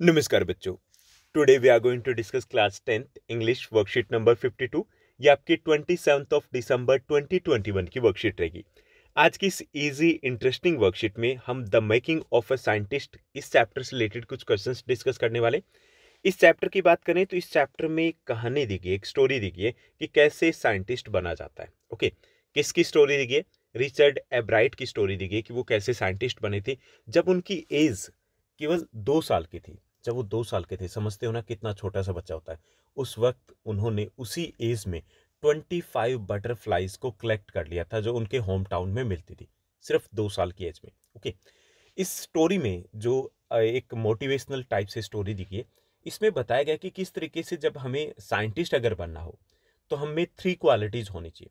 नमस्कार बच्चों। Today we are going to discuss class tenth English worksheet number 52 ये आपकी ट्वेंटी सेवन्थ ऑफ़ दिसंबर 2021 की वर्कशीट रहेगी। आज की इस इजी इंटरेस्टिंग वर्कशीट में हम the making of a scientist इस चैप्टर से रिलेटेड कुछ क्वेश्चंस डिस्कस करने वाले। इस चैप्टर की बात करें तो इस चैप्टर में एक कहानी दी गई एक स्टोरी दी गई है कि कैसे साइंटिस्ट बना जाता है। ओके किसकी स्टोरी दी गई रिचर्ड एब्राइट की स्टोरी दी गई कि वो कैसे साइंटिस्ट बने थे। जब उनकी एज केवल दो साल की थी जब वो दो साल के थे, समझते हो ना कितना छोटा सा बच्चा होता है। उस वक्त उन्होंने उसी एज में ट्वेंटी फाइव बटरफ्लाइज को कलेक्ट कर लिया था, जो उनके होम टाउन में मिलती थी, सिर्फ़ दो साल की एज में, ओके? इस स्टोरी में जो एक मोटिवेशनल टाइप से स्टोरी दिखी है, इसमें बताया गया कि किस तरीके से जब हमें साइंटिस्ट अगर बनना हो तो हमें थ्री क्वालिटीज होनी चाहिए।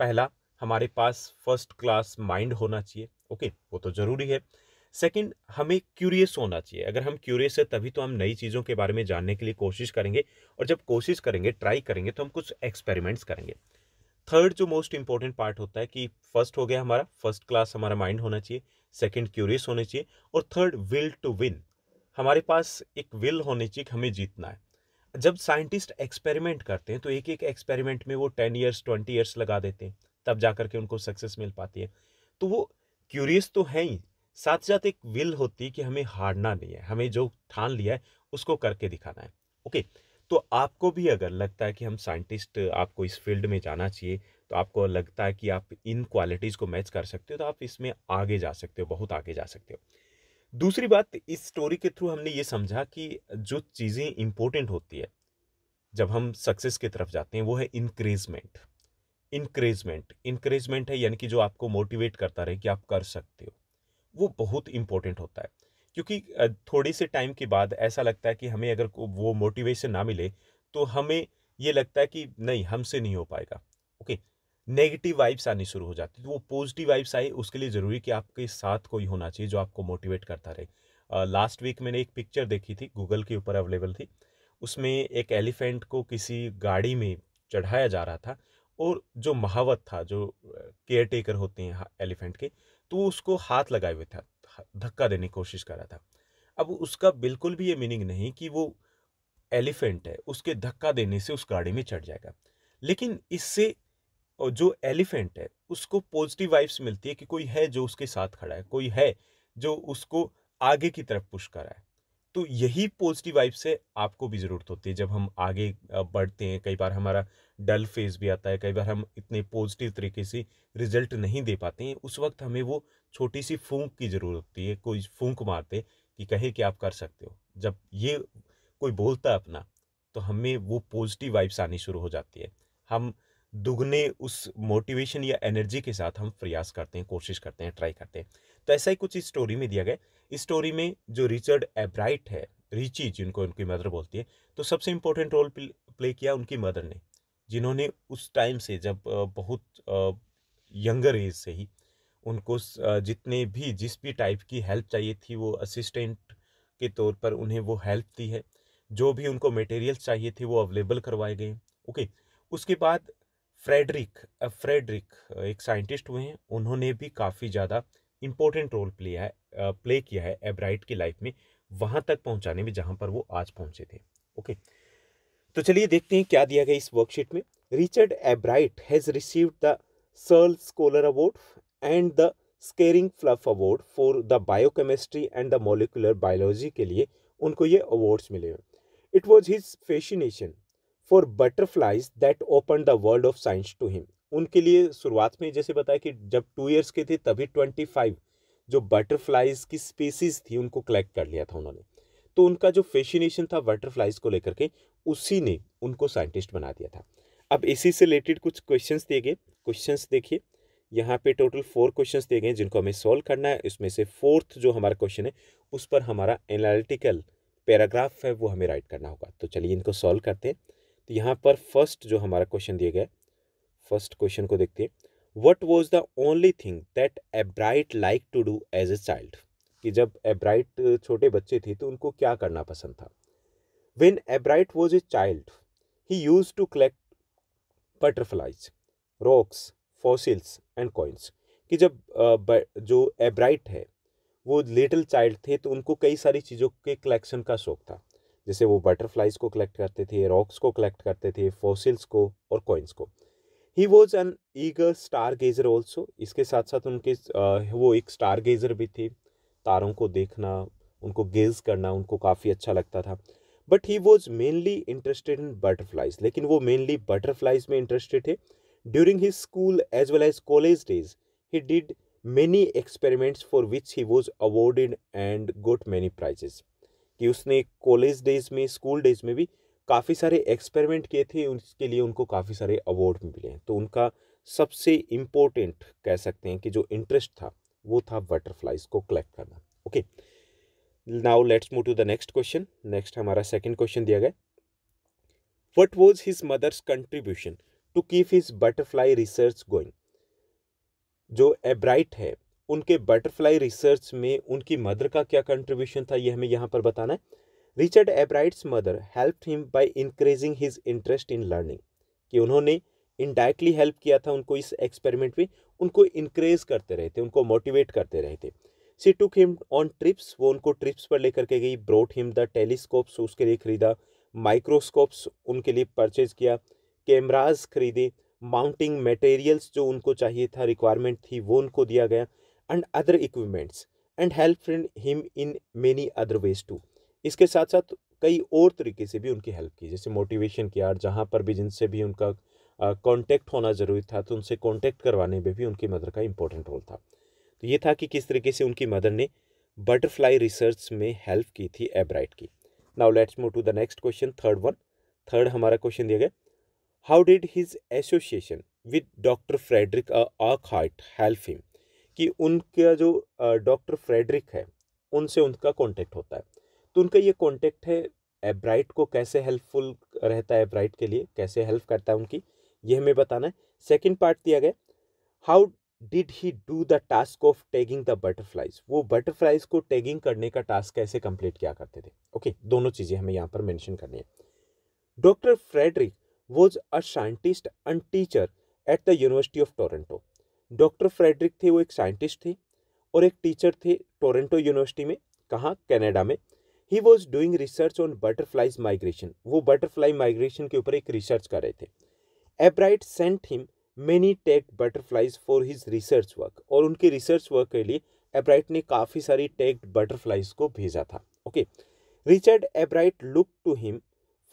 पहला, हमारे पास फ़र्स्ट क्लास माइंड होना चाहिए, ओके? वो तो ज़रूरी है। सेकंड हमें क्यूरियस होना चाहिए। अगर हम क्यूरियस है, तभी तो हम नई चीज़ों के बारे में जानने के लिए कोशिश करेंगे और जब कोशिश करेंगे ट्राई करेंगे तो हम कुछ एक्सपेरिमेंट्स करेंगे। थर्ड जो मोस्ट इंपॉर्टेंट पार्ट होता है कि फ़र्स्ट हो गया हमारा फ़र्स्ट क्लास हमारा माइंड होना चाहिए। सेकंड क्यूरियस होना चाहिए। और थर्ड विल टू विन हमारे पास एक विल होनी चाहिए कि हमें जीतना है। जब साइंटिस्ट एक्सपेरिमेंट करते हैं तो एक एक एक्सपेरिमेंट में वो टेन ईयर्स ट्वेंटी ईयर्स लगा देते हैं। तब जाकर के उनको सक्सेस मिल पाती है। तो वो क्यूरियस तो है ही साथ साथ एक विल होती है कि हमें हारना नहीं है, हमें जो ठान लिया है, उसको करके दिखाना है। ओके तो आपको भी अगर लगता है कि हम साइंटिस्ट, आपको इस फ़ील्ड में जाना चाहिए तो आपको लगता है कि आप इन क्वालिटीज़ को मैच कर सकते हो तो आप इसमें आगे जा सकते हो, बहुत आगे जा सकते हो। दूसरी बात, इस स्टोरी के थ्रू हमने ये समझा कि जो चीज़ें इंपॉर्टेंट होती है, जब हम सक्सेस की तरफ़ जाते हैं, वो है इंक्रेजमेंट इंक्रेजमेंट इंक्रेजमेंट है, यानी कि जो आपको मोटिवेट करता रहे कि आप कर सकते हो। वो बहुत इंपॉर्टेंट होता है। क्योंकि थोड़ी से टाइम के बाद ऐसा लगता है कि हमें अगर वो मोटिवेशन ना मिले तो हमें ये लगता है कि नहीं, हमसे नहीं हो पाएगा। ओके नेगेटिव वाइब्स आनी शुरू हो जाती तो वो पॉजिटिव वाइब्स आए, उसके लिए ज़रूरी कि आपके साथ कोई होना चाहिए जो आपको मोटिवेट करता रहे। लास्ट वीक मैंने एक पिक्चर देखी थी गूगल के ऊपर अवेलेबल थी। उसमें एक एलिफेंट को किसी गाड़ी में चढ़ाया जा रहा था और जो महावत था, जो केयर टेकर होते हैं एलिफेंट के तो उसको हाथ लगाए हुए था धक्का देने की कोशिश कर रहा था। अब उसका बिल्कुल भी ये मीनिंग नहीं कि वो एलिफेंट है, उसके धक्का देने से उस गाड़ी में चढ़ जाएगा। लेकिन इससे जो एलिफेंट है, उसको पॉजिटिव वाइब्स मिलती है कि कोई है जो उसके साथ खड़ा है, कोई है जो उसको आगे की तरफ़ पुश कर रहा है। तो यही पॉजिटिव वाइब से आपको भी ज़रूरत होती है जब हम आगे बढ़ते हैं। कई बार हमारा डल फ़ेज़ भी आता है, कई बार हम इतने पॉजिटिव तरीके से रिज़ल्ट नहीं दे पाते हैं, उस वक्त हमें वो छोटी सी फूंक की ज़रूरत होती है, कोई फूंक मारते कि कहे कि आप कर सकते हो। जब ये कोई बोलता है अपना तो हमें वो पॉजिटिव वाइब्स आनी शुरू हो जाती है। हम दुगने उस मोटिवेशन या एनर्जी के साथ हम प्रयास करते हैं, कोशिश करते हैं ट्राई करते हैं। तो ऐसा ही कुछ इस स्टोरी में दिया गया इस स्टोरी में जो रिचर्ड एब्राइट है, रिची जिनको उनकी मदर बोलती है तो सबसे इंपॉर्टेंट रोल प्ले किया उनकी मदर ने, जिन्होंने उस टाइम से जब बहुत यंगर एज से ही उनको जितने भी, जिस भी टाइप की हेल्प चाहिए थी वो असिस्टेंट के तौर पर उन्हें वो हेल्प दी है। जो भी उनको मटेरियल्स चाहिए थे वो अवेलेबल करवाए गए। ओके उसके बाद फ्रेडरिक फ्रेडरिक एक साइंटिस्ट हुए हैं, उन्होंने भी काफ़ी ज़्यादा इम्पोर्टेंट रोल प्ले है प्ले किया है एब्राइट की लाइफ में, वहाँ तक पहुँचाने में जहाँ पर वो आज पहुँचे थे। ओके तो चलिए देखते हैं क्या दिया गया इस वर्कशीट में। Richard Ebright has received the Searle scholar award and the Schering Plough award for the biochemistry and the molecular biology के लिए उनको ये अवार्ड्स मिले it was his fascination for butterflies that open the world of science to him उनके लिए शुरुआत में जैसे बताया कि जब टू ईयर्स के थे, तभी ट्वेंटी फाइव जो बटरफ्लाइज की स्पीसीज थी, उनको कलेक्ट कर लिया था उन्होंने। तो उनका जो फैसिनेशन था बटरफ्लाइज को लेकर के, उसी ने उनको साइंटिस्ट बना दिया था। अब इसी से रिलेटेड कुछ क्वेश्चंस दिए गए। क्वेश्चंस देखिए, यहाँ पे टोटल फोर क्वेश्चंस दिए गए जिनको हमें सॉल्व करना है। इसमें से फोर्थ जो हमारा क्वेश्चन है, उस पर हमारा एनालिटिकल पैराग्राफ है, वो हमें राइट करना होगा। तो चलिए इनको सॉल्व करते हैं। तो यहाँ पर फ़र्स्ट जो हमारा क्वेश्चन दिया गया फ़र्स्ट क्वेश्चन को देखते हैं। What was the only thing that Ebright like to do as a child कि जब एब्राइट छोटे बच्चे थे तो उनको क्या करना पसंद था? When Ebright was a child he use to collect butterflies rocks fossils and coins कि जब जो एब्राइट है, वो लिटिल चाइल्ड थे तो उनको कई सारी चीज़ों के कलेक्शन का शौक था। जैसे वो बटरफ्लाइज को कलेक्ट करते थे रॉक्स को कलेक्ट करते थे फॉसिल्स को और कॉइन्स को। He was an eager star gazer also इसके साथ साथ उनके वो एक स्टार गेजर भी थे। तारों को देखना, उनको गेज करना, उनको काफ़ी अच्छा लगता था। But he was mainly interested in butterflies लेकिन वो मेनली बटरफ्लाइज में इंटरेस्टेड थे। During his school as well as college days he did many experiments for which he was awarded and got many prizes कि उसने college days में school days में भी काफ़ी सारे एक्सपेरिमेंट किए थे, उसके लिए उनको काफ़ी सारे अवार्ड मिले हैं। तो उनका सबसे इम्पोर्टेंट कह सकते हैं कि जो इंटरेस्ट था, वो था बटरफ्लाइज को कलेक्ट करना। Okay now let's move to the next question next हमारा सेकेंड क्वेश्चन दिया गया। What was his mother's contribution to keep his butterfly research going जो एब्राइट है, उनके बटरफ्लाई रिसर्च में उनकी मदर का क्या कंट्रीब्यूशन था, ये हमें यहाँ पर बताना है। Richard Ebright's mother help him by increasing his interest in learning कि उन्होंने इनडायरेक्टली हेल्प किया था उनको इस एक्सपेरिमेंट में, उनको इंक्रेज करते रहे थे, उनको मोटिवेट करते रहे थे। She took him on trips वो उनको ट्रिप्स पर लेकर के गई ब्रोट हिम द टेलीस्कोप्स उसके लिए खरीदा माइक्रोस्कोप्स उनके लिए परचेज किया कैमराज खरीदे माउंटिंग मटेरियल्स जो उनको चाहिए था रिक्वायरमेंट थी, वो उनको दिया गया and other equipments and help him in many other ways to इसके साथ साथ कई और तरीके से भी उनकी हेल्प की, जैसे मोटिवेशन किया जहाँ पर भी जिनसे भी उनका कांटेक्ट होना ज़रूरी था तो उनसे कांटेक्ट करवाने में भी उनकी मदर का इंपॉर्टेंट रोल था। तो ये था कि किस तरीके से उनकी मदर ने बटरफ्लाई रिसर्च में हेल्प की थी एब्राइट की। Now let's move to the next question third one third हमारा क्वेश्चन दिया गया। How did his association with doctor Frederick Urquhart help him कि उनका जो डॉक्टर फ्रेडरिक है, उनसे उनका कॉन्टेक्ट होता है। तो उनका ये कॉन्टेक्ट है एब्राइट को कैसे हेल्पफुल रहता है एब्राइट के लिए कैसे हेल्प करता है उनकी ये हमें बताना है। सेकेंड पार्ट दिया गया how did he do the task of tagging the butterflies वो बटरफ्लाइज को टैगिंग करने का टास्क कैसे कंप्लीट किया करते थे? ओके okay, दोनों चीज़ें हमें यहाँ पर मेंशन करनी है। Doctor Frederick was a scientist and teacher at the university of Toronto doctor Frederick थे वो एक साइंटिस्ट थे और एक टीचर थे टोरेंटो यूनिवर्सिटी में कहाँ? कनाडा में। He was doing research on butterflies migration वो बटरफ्लाई माइग्रेशन के ऊपर एक रिसर्च कर रहे थे। Ebright sent him many tagged butterflies for his research work और उनके रिसर्च वर्क के लिए एब्राइट ने काफ़ी सारी टेक्ड बटरफ्लाइज को भेजा था। Okay Richard Ebright look to him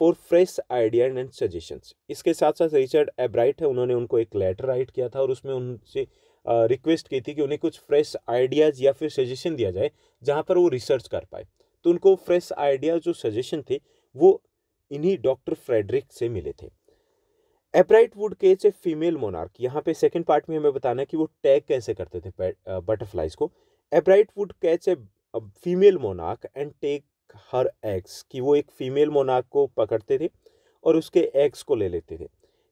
for fresh idea and suggestions इसके साथ साथ रिचर्ड एब्राइट है, उन्होंने उनको एक लेटर राइट किया था और उसमें उनसे रिक्वेस्ट की थी कि उन्हें कुछ फ्रेश आइडियाज़ या फिर सजेशन दिया जाए जहाँ पर वो रिसर्च कर पाए। तो उनको फ्रेश आइडिया जो सजेशन थे, वो इन्हीं डॉक्टर फ्रेडरिक से मिले थे। एप्राइट वुड केच ए फीमेल मोनार्क, यहाँ पे सेकंड पार्ट में हमें बताना है कि वो टैग कैसे करते थे बटरफ्लाइज को। Ebright would catch a female monarch and take her eggs कि वो एक फीमेल मोनार्क को पकड़ते थे और उसके एग्स को ले लेते थे।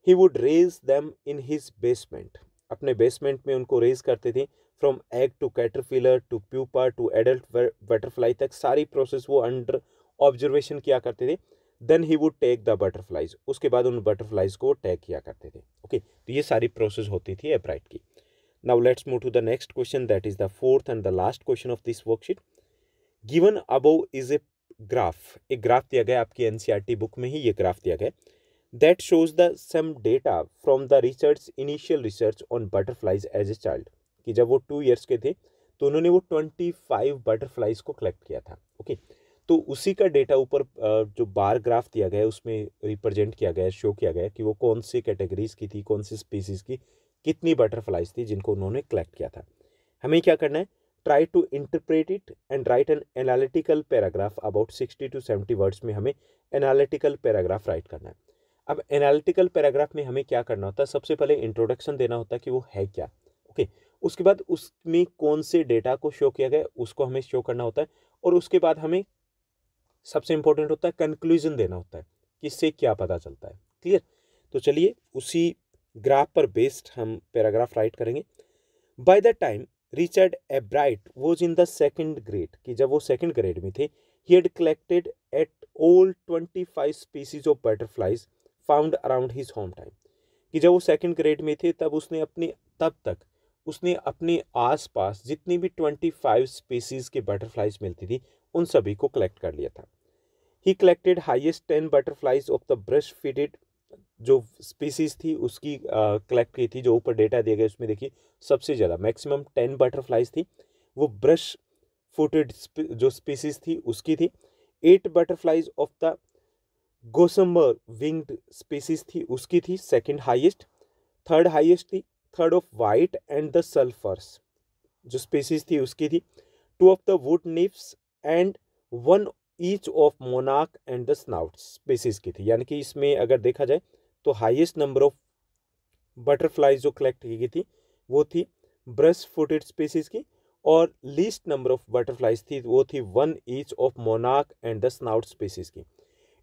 He would raise them in his basement अपने बेसमेंट में उनको रेज करते थे from egg to caterpillar to pupa to adult butterfly तक सारी प्रोसेस वो अंडर ऑब्जर्वेशन किया करते थे। Then he would take the butterflies उसके बाद उन बटरफ्लाइज को टैग किया करते थे। Okay okay? तो ये सारी प्रोसेस होती थी एप्राइट की। Now let's move to the next question that is the fourth and the last question of this worksheet given above is a graph एक ग्राफ दिया गया आपकी एनसीईआरटी बुक में ही ये ग्राफ दिया गया। That shows the some data from the research initial research on butterflies as a child कि जब वो टू ईयर्स के थे तो उन्होंने वो ट्वेंटी फाइव बटरफ्लाइज को कलेक्ट किया था ओके तो उसी का डेटा ऊपर जो बार ग्राफ दिया गया है, उसमें रिप्रेजेंट किया गया है शो किया गया है कि वो कौन सी कैटेगरीज की थी, कौन सी स्पीसीज की, कितनी बटरफ्लाइज थी जिनको उन्होंने कलेक्ट किया था। हमें क्या करना है? Try to interpret it and write an analytical paragraph about sixty to seventy words में हमें एनालिटिकल पैराग्राफ राइट करना है। अब एनालिटिकल पैराग्राफ में हमें क्या करना होता है? सबसे पहले इंट्रोडक्शन देना होता है कि वो है क्या ओके okay. उसके बाद उसमें कौन से डेटा को शो किया गया, उसको हमें शो करना होता है और उसके बाद हमें सबसे इंपॉर्टेंट होता है कंक्लूजन देना होता है कि इससे क्या पता चलता है। क्लियर तो चलिए उसी ग्राफ पर बेस्ड हम पैराग्राफ राइट करेंगे। By the time Richard Ebright was in the second grade कि जब वो सेकेंड ग्रेड में थे he had collected at all twenty five species of butterflies found around his home time कि जब वो सेकेंड ग्रेड में थे, तब उसने अपने, तब तक उसने अपने आसपास जितनी भी ट्वेंटी फाइव स्पीसीज के बटरफ्लाइज मिलती थी उन सभी को कलेक्ट कर लिया था। He collected highest ten butterflies of the brush footed जो स्पीसीज थी उसकी कलेक्ट uh, की थी जो ऊपर डेटा दिया गया उसमें देखिए सबसे ज़्यादा मैक्सिमम टेन बटरफ्लाइज थी। वो ब्रश फुटेड जो स्पीसीज थी उसकी थी। Eight butterflies of the gossamer winged species थी उसकी थी सेकंड हाईएस्ट थर्ड हाईएस्ट थी third of white and the sulphurs जो स्पीसीज थी उसकी थी। Two of the wood nymphs and one each of Monank and the snout species की थी। यानी कि इसमें अगर देखा जाए तो हाईएस्ट नंबर ऑफ़ बटरफ्लाइज जो कलेक्ट की गई थी, वो थी ब्रश फुटेड स्पीसीज की और लीस्ट नंबर ऑफ़ बटरफ्लाइज थी, वो थी वन ईच ऑफ़ मोनाक एंड द स्नाउट स्पीसीज की।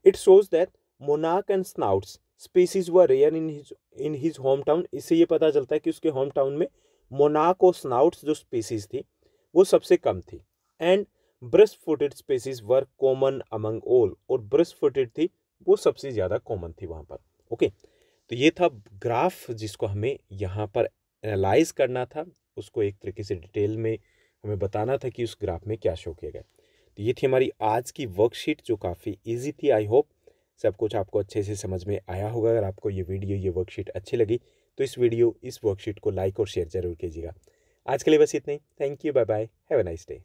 It shows that Monank and snouts species were rare in his in his home town इससे ये पता चलता है कि उसके होम टाउन में मोनाक और स्नाउट्स जो स्पीसीज थी, वो सबसे कम थी। And brush footed species were common among all, और ब्रश फुटेड थी, वो सबसे ज़्यादा कॉमन थी वहाँ पर। ओके? तो ये था ग्राफ जिसको हमें यहाँ पर एनालाइज करना था। उसको एक तरीके से डिटेल में हमें बताना था कि उस ग्राफ में क्या शो किया गया। तो ये थी हमारी आज की वर्कशीट, जो काफ़ी ईजी थी, आई होप। सब कुछ आपको अच्छे से समझ में आया होगा। अगर आपको ये वीडियो, ये वर्कशीट अच्छी लगी तो इस वीडियो, इस वर्कशीट को लाइक और शेयर ज़रूर कीजिएगा। आज के लिए बस इतना ही। Thank you bye bye have a nice day